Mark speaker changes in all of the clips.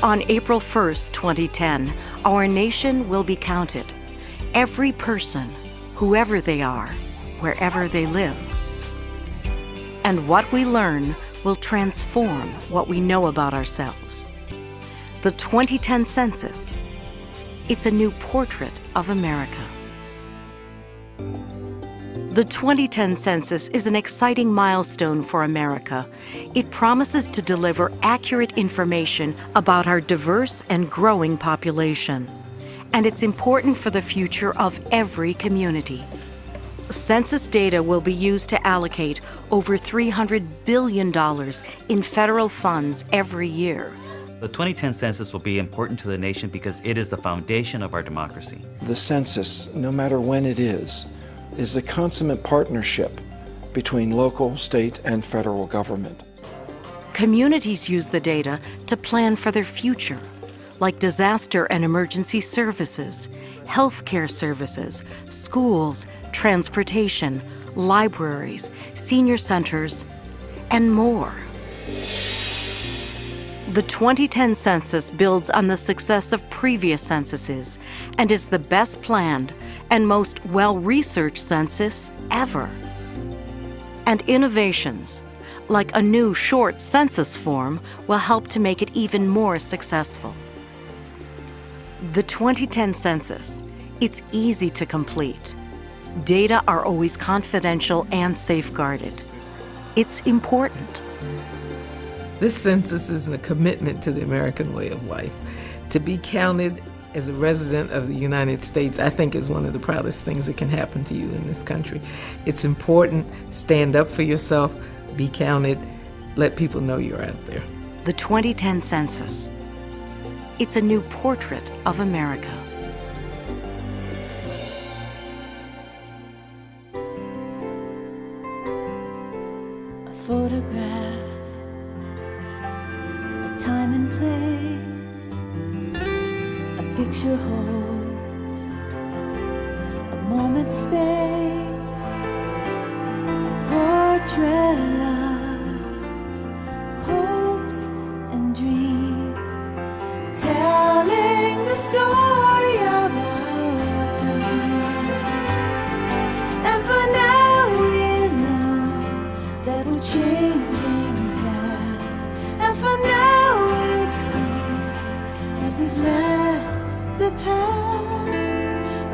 Speaker 1: On April 1st, 2010, our nation will be counted. Every person, whoever they are, wherever they live. And what we learn will transform what we know about ourselves. The 2010 census, it's a new portrait of America. The 2010 census is an exciting milestone for America. It promises to deliver accurate information about our diverse and growing population. And it's important for the future of every community. Census data will be used to allocate over $300 billion in federal funds every year.
Speaker 2: The 2010 census will be important to the nation because it is the foundation of our democracy.
Speaker 3: The census, no matter when it is, is the consummate partnership between local, state, and federal government.
Speaker 1: Communities use the data to plan for their future, like disaster and emergency services, healthcare services, schools, transportation, libraries, senior centers, and more. The 2010 census builds on the success of previous censuses and is the best planned and most well researched census ever. And innovations, like a new short census form, will help to make it even more successful. The 2010 census, it's easy to complete. Data are always confidential and safeguarded. It's important.
Speaker 4: This census is a commitment to the American way of life. To be counted as a resident of the United States, I think is one of the proudest things that can happen to you in this country. It's important, stand up for yourself, be counted, let people know you're out there.
Speaker 1: The 2010 census. It's a new portrait of America.
Speaker 5: A photograph time and place. A picture holds a moment's space. A portrait of hopes and dreams, telling the story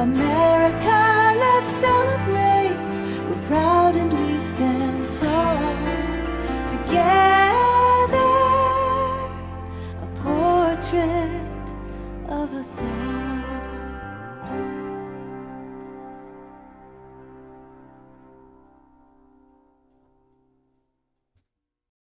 Speaker 5: America, let's celebrate. We're proud and we stand tall together. A portrait of ourselves.